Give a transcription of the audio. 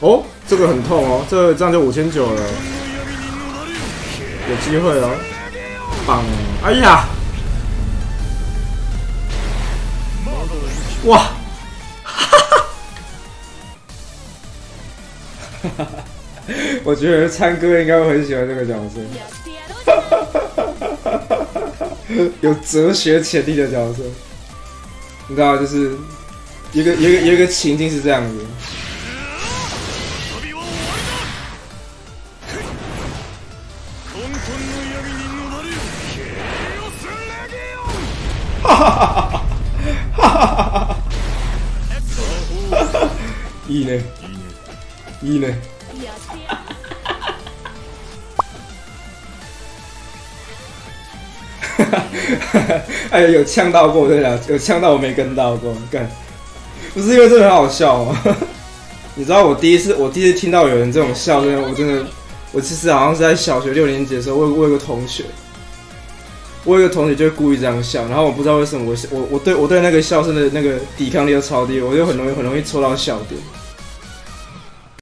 哦，这个很痛哦，这个这样就五千九了，有机会哦。绑，哎呀，哇，哈哈，哈哈，我觉得参哥应该会很喜欢这个角色，有哲学潜力的角色，你知道，就是一个一个一个情境是这样子。哈哈哈哈哈！哈哈哈哈哈！いいね。いいね。 哎，有呛到过对了，有呛到我没跟到过，干，不是因为这很好笑吗？你知道我第一次，我第一次听到有人这种笑声，我真的，我其实好像是在小学六年级的时候，我我有个同学。我有个同学就会故意这样笑，然后我不知道为什么，我我我对我对那个笑声的那个抵抗力又超低，我就很容易很容易戳到笑点。